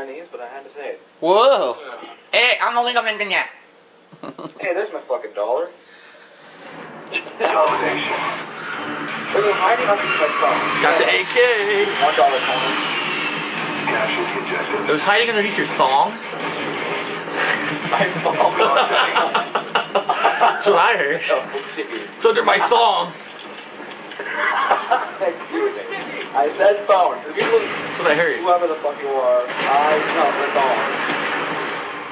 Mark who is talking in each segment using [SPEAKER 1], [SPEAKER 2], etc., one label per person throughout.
[SPEAKER 1] Chinese, but I had to say it.
[SPEAKER 2] Whoa. Eh, ang uling kami kanya.
[SPEAKER 1] Hey, there's my fucking dollar.
[SPEAKER 3] Domination.
[SPEAKER 1] Are hiding up my phone?
[SPEAKER 2] Got the AK.
[SPEAKER 1] One dollar coin.
[SPEAKER 3] Capture the objective.
[SPEAKER 2] It was hiding underneath your thong.
[SPEAKER 1] My phone.
[SPEAKER 2] That's what I heard.
[SPEAKER 1] Oh.
[SPEAKER 2] It's under my thong.
[SPEAKER 1] Excuse me. I said phone. The people,
[SPEAKER 2] That's what I heard.
[SPEAKER 1] whoever the fuck you are, I know the phone.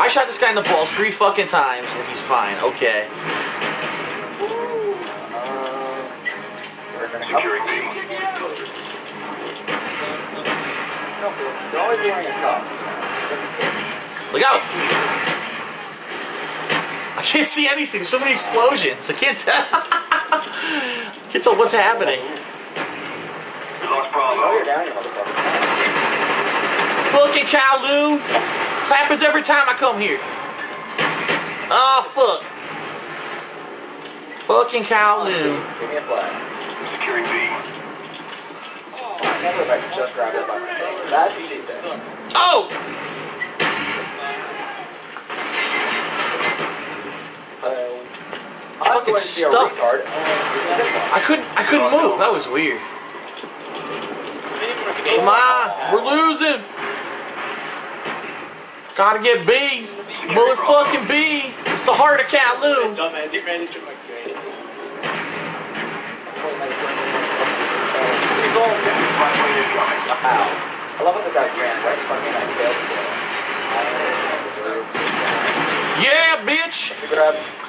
[SPEAKER 2] I shot this guy in the balls three fucking times and he's fine. Okay.
[SPEAKER 1] Uh, we're gonna help.
[SPEAKER 3] Securing B.
[SPEAKER 1] No, You're always wearing a cup.
[SPEAKER 2] Look out! I can't see anything. So many explosions. I can't tell. can't tell what's happening.
[SPEAKER 1] Oh, you're down, you motherfucker.
[SPEAKER 2] Fucking Kowloon. This happens every time I come here. Oh fuck. Fucking Kowloon.
[SPEAKER 1] Give me a flag.
[SPEAKER 3] Securing B.
[SPEAKER 1] I can't I just grabbed it.
[SPEAKER 2] Oh!
[SPEAKER 1] I'm
[SPEAKER 2] Fucking stuck. I couldn't I couldn't move. That was weird. Come on, we're losing. Gotta get B. Motherfucking B. It's the heart of
[SPEAKER 1] right. I don't.
[SPEAKER 2] Yeah, bitch.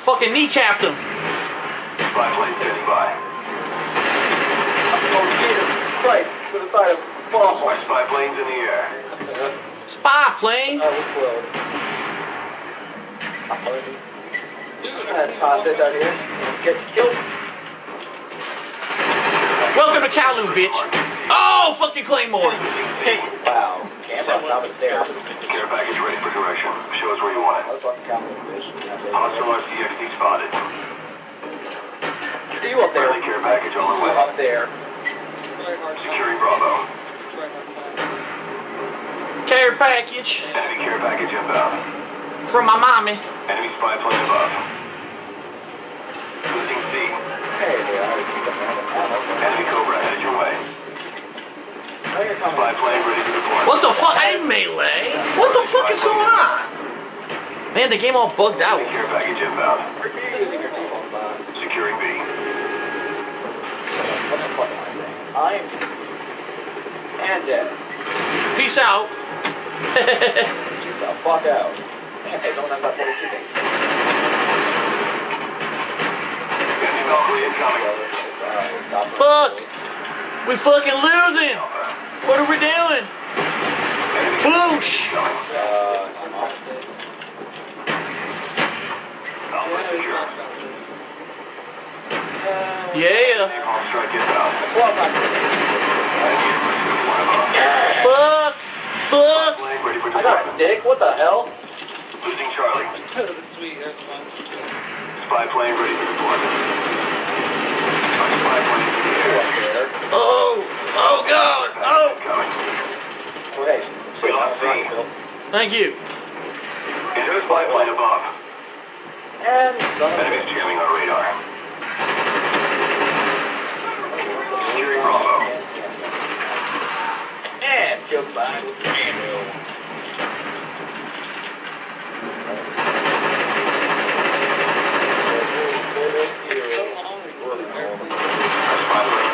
[SPEAKER 2] Fucking kneecapped him.
[SPEAKER 3] Spy plane standing by.
[SPEAKER 1] Jesus Christ, to the side of
[SPEAKER 3] My
[SPEAKER 1] Oh,
[SPEAKER 3] spy plane's in the air.
[SPEAKER 2] Spy plane.
[SPEAKER 1] that was close. I'm gonna toss this out here. Get killed.
[SPEAKER 2] Welcome to Kowloon, bitch. Oh, fucking Claymore.
[SPEAKER 1] Wow. Camera on top of the stairs.
[SPEAKER 3] Care package ready for direction. Show us where you want it.
[SPEAKER 1] Motherfucking camera, bitch.
[SPEAKER 3] Hostile RCXD spotted.
[SPEAKER 1] See you up there.
[SPEAKER 3] Care package on the way.
[SPEAKER 1] Up there.
[SPEAKER 3] Securing Bravo.
[SPEAKER 2] Care package
[SPEAKER 3] Enemy care package inbound.
[SPEAKER 2] from my mommy.
[SPEAKER 3] Enemy spy plane above. Losing C.
[SPEAKER 1] Hey, they always keep them running.
[SPEAKER 3] Enemy Cobra headed your way.
[SPEAKER 1] okay. Now you're coming.
[SPEAKER 3] Spy plane ready to deploy.
[SPEAKER 2] What the fuck? I didn't melee. What the fuck is going on? Man, the game all bugged out.
[SPEAKER 3] Enemy care package inbound.
[SPEAKER 1] Are you using your T-phone class?
[SPEAKER 3] Securing B.
[SPEAKER 1] What the fuck am I saying? I am and dead.
[SPEAKER 2] Peace out.
[SPEAKER 1] The fuck out. Don't have that 42 thing.
[SPEAKER 3] Enemy Valkyrie incoming.
[SPEAKER 2] Fuck. We fucking losing. What are we doing? Boosh.
[SPEAKER 1] Uh.
[SPEAKER 2] Yeah. Fuck. Fuck.
[SPEAKER 3] Plane ready for
[SPEAKER 1] I got a dick. What the hell?
[SPEAKER 3] Losing Charlie.
[SPEAKER 4] Sweet, that's fine.
[SPEAKER 3] Spy plane ready for deployment. Our spy plane in the air.
[SPEAKER 2] Oh. Oh God. Oh.
[SPEAKER 3] Incoming.
[SPEAKER 1] Hey.
[SPEAKER 3] We lost
[SPEAKER 1] Shit,
[SPEAKER 3] C.
[SPEAKER 1] Phil.
[SPEAKER 2] Thank you.
[SPEAKER 3] Enemy spy plane above.
[SPEAKER 1] And son
[SPEAKER 3] Enemies jamming our radar. Securing Bravo.
[SPEAKER 1] And killed by Andrew.
[SPEAKER 3] Our in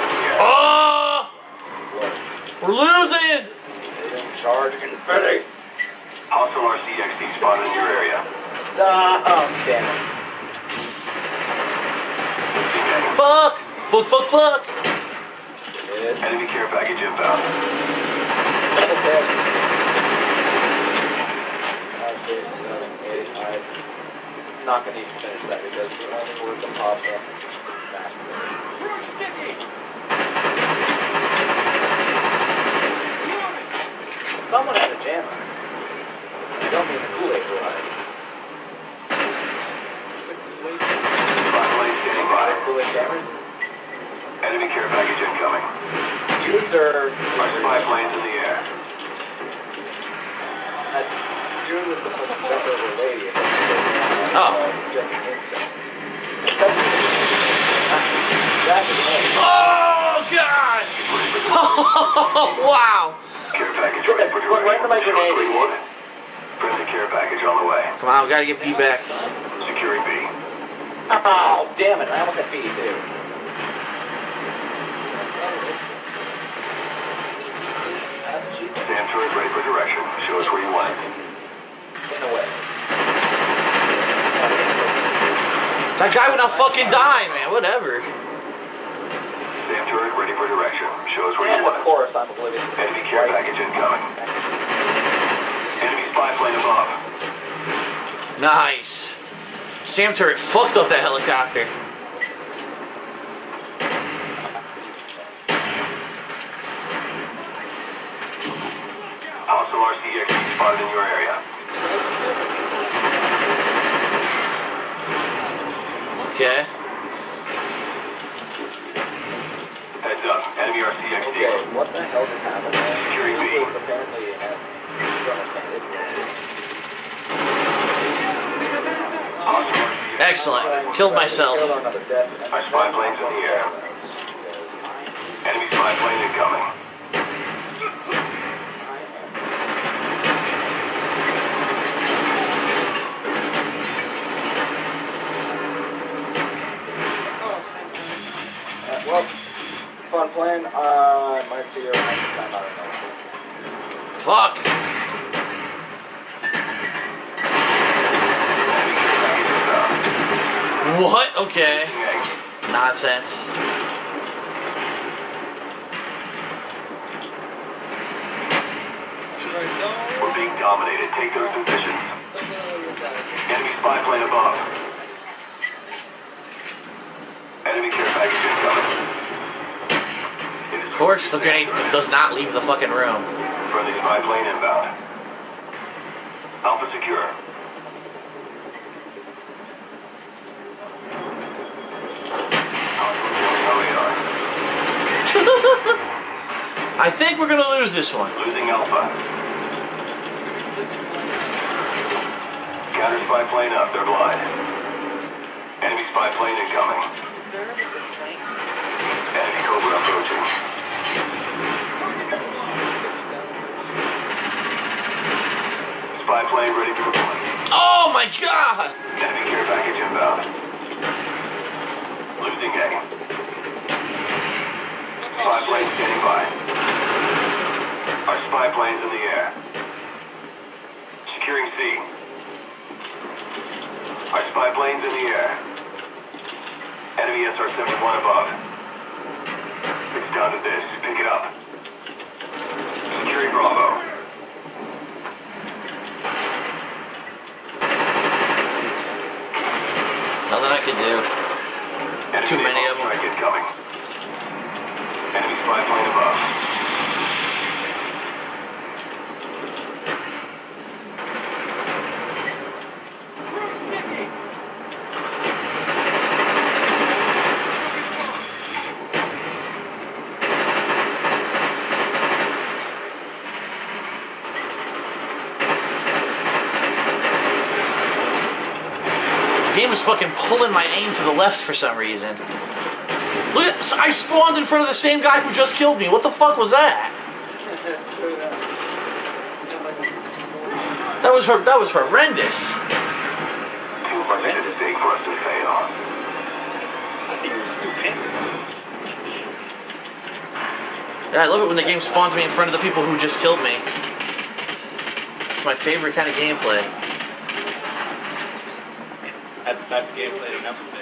[SPEAKER 3] the air.
[SPEAKER 2] Oh. We're losing.
[SPEAKER 1] Charge confetti.
[SPEAKER 3] Hostile RCXD spotted in your area.
[SPEAKER 1] Oh, damn it.
[SPEAKER 2] Fuck. Fuck. Fuck. Fuck.
[SPEAKER 3] Enemy care package inbound.
[SPEAKER 1] Is. Okay. Five, six, seven, eight, nine. I'm not gonna even finish that because the only word that pops up is. Someone had a jammer. I don't mean the Kool-Aid variety.
[SPEAKER 3] Spy plane standing by.
[SPEAKER 1] Kool-Aid jammers?
[SPEAKER 3] Enemy care package incoming.
[SPEAKER 1] User.
[SPEAKER 3] Our spy plane's in the air.
[SPEAKER 1] I do with the fucking jump over lady. and
[SPEAKER 2] Oh.
[SPEAKER 1] oh just instant. That is nice.
[SPEAKER 2] Oh God! wow!
[SPEAKER 3] Care package ready for
[SPEAKER 1] Look, right my grenade.
[SPEAKER 3] Three one. Friendly care package on the way.
[SPEAKER 2] Come on, we gotta get B back.
[SPEAKER 3] Securing B.
[SPEAKER 1] Oh, damn it. I almost got beat, too.
[SPEAKER 3] SAM turret ready for direction. Show us where you want it.
[SPEAKER 1] In a way.
[SPEAKER 2] That guy would not fucking die, man. Whatever.
[SPEAKER 3] SAM turret ready for direction. Show us where
[SPEAKER 1] And
[SPEAKER 3] you want it.
[SPEAKER 1] course, I'm oblivious. to
[SPEAKER 3] Enemy care
[SPEAKER 1] right.
[SPEAKER 3] package incoming. Enemy spy plane above.
[SPEAKER 2] Nice. Sam turret fucked up that helicopter.
[SPEAKER 3] Hostile RCXD spotted in your area.
[SPEAKER 2] Okay.
[SPEAKER 3] Heads up. Enemy RCXD.
[SPEAKER 1] Okay, what the hell just happened there?
[SPEAKER 3] Securing B.
[SPEAKER 1] It was apparently had
[SPEAKER 3] Hostile RCXD.
[SPEAKER 2] Excellent. Killed myself.
[SPEAKER 1] Killed another death.
[SPEAKER 3] Our spy plane's in the air. Enemy spy plane incoming.
[SPEAKER 1] Uh, well, fun playing. Uh, might see you around next time. I don't know.
[SPEAKER 2] Fuck.
[SPEAKER 3] Enemy care package inbound.
[SPEAKER 2] What? Okay. Nonsense.
[SPEAKER 3] We're being dominated. Take those positions. Enemy spy plane above. Enemy care package incoming.
[SPEAKER 2] Of course, the grenade does not leave the fucking room.
[SPEAKER 3] Friendly spy plane inbound. Alpha secure. Hostile deploying our radar.
[SPEAKER 2] I think we're gonna lose this one.
[SPEAKER 3] Losing Alpha. Counter spy plane up. They're blind. Enemy spy plane incoming. Enemy Cobra approaching. Spy plane ready for deployment.
[SPEAKER 2] Oh my god!
[SPEAKER 3] Enemy care package inbound. Losing A. Spy plane standing by. Our spy plane's in the air. Securing C. Our spy plane's in the air. Enemy SR-71 above. It's down to this. Pick it up. Securing Bravo.
[SPEAKER 2] Nothing I can do.
[SPEAKER 3] Enemy
[SPEAKER 2] Too many of 'em.
[SPEAKER 3] strike incoming. Enemy spy plane above.
[SPEAKER 2] Is fucking pulling my aim to the left for some reason. Look at I spawned in front of the same guy who just killed me. What the fuck was that? That was her. That was horrendous.
[SPEAKER 3] Too much at stake for us to.
[SPEAKER 2] Yeah, I love it when the game spawns me in front of the people who just killed me. It's my favorite kind of gameplay.
[SPEAKER 4] That's that's gameplay enough fix.